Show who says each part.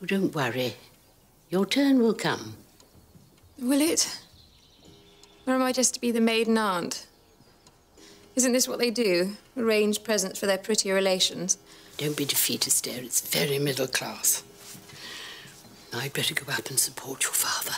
Speaker 1: Well, don't worry. Your turn will come.
Speaker 2: Will it? Or am I just to be the maiden aunt? Isn't this what they do? Arrange presents for their prettier relations?
Speaker 1: Don't be defeatist, dear. It's very middle class. I'd better go up and support your father.